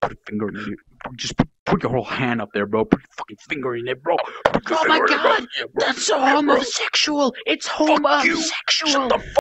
Put a finger in it. Just put, put your whole hand up there, bro. Put your fucking finger in it, bro. Put Oh my it, bro. God, That's so homosexual. It's Fuck you. homosexual. Shut the fuck